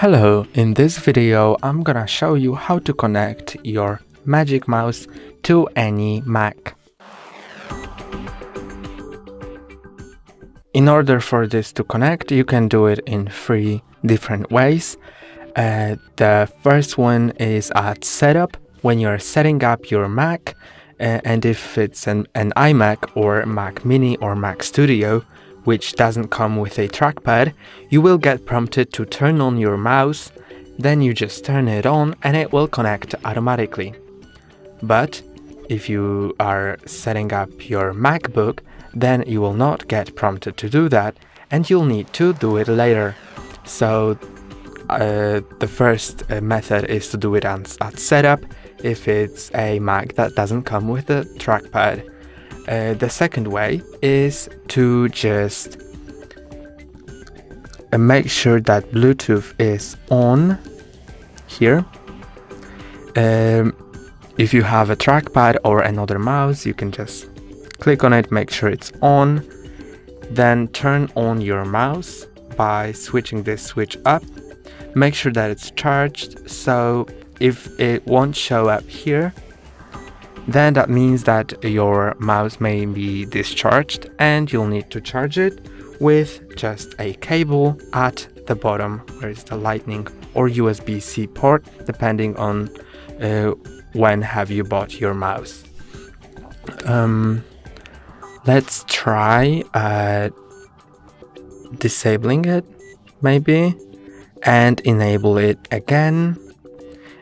Hello, in this video I'm gonna show you how to connect your Magic Mouse to any Mac. In order for this to connect, you can do it in three different ways. Uh, the first one is at setup, when you're setting up your Mac, uh, and if it's an, an iMac or Mac Mini or Mac Studio, which doesn't come with a trackpad, you will get prompted to turn on your mouse, then you just turn it on and it will connect automatically. But if you are setting up your MacBook, then you will not get prompted to do that and you'll need to do it later. So uh, the first uh, method is to do it at, at setup if it's a Mac that doesn't come with a trackpad. Uh, the second way is to just uh, make sure that Bluetooth is on here. Um, if you have a trackpad or another mouse, you can just click on it, make sure it's on, then turn on your mouse by switching this switch up. Make sure that it's charged, so if it won't show up here, then that means that your mouse may be discharged and you'll need to charge it with just a cable at the bottom where is the lightning or USB-C port depending on uh, when have you bought your mouse. Um, let's try uh, disabling it maybe and enable it again.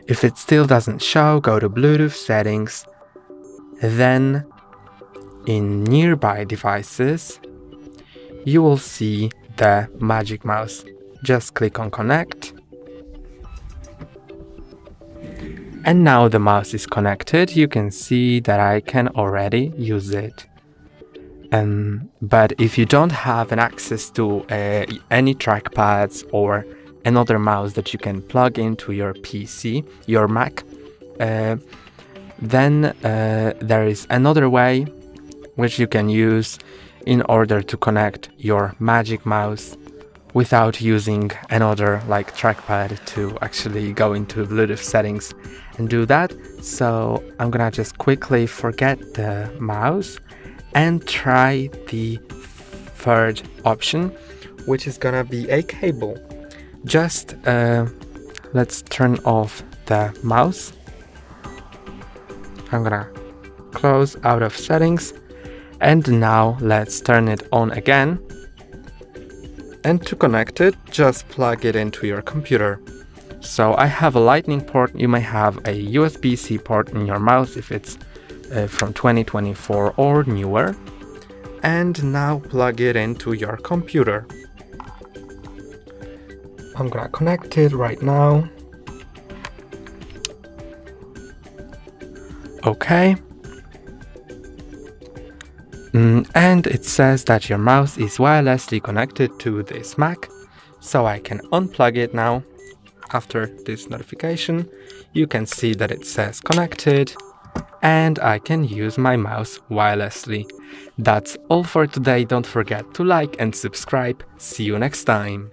If it still doesn't show, go to Bluetooth settings then in nearby devices, you will see the Magic Mouse. Just click on connect. And now the mouse is connected, you can see that I can already use it. Um, but if you don't have an access to uh, any trackpads or another mouse that you can plug into your PC, your Mac, uh, then uh, there is another way which you can use in order to connect your Magic Mouse without using another like trackpad to actually go into Bluetooth settings and do that. So I'm gonna just quickly forget the mouse and try the third option, which is gonna be a cable. Just uh, let's turn off the mouse I'm gonna close out of settings. And now let's turn it on again. And to connect it just plug it into your computer. So I have a lightning port. You may have a USB-C port in your mouse if it's uh, from 2024 or newer. And now plug it into your computer. I'm gonna connect it right now OK. Mm, and it says that your mouse is wirelessly connected to this Mac, so I can unplug it now. After this notification, you can see that it says connected, and I can use my mouse wirelessly. That's all for today, don't forget to like and subscribe, see you next time!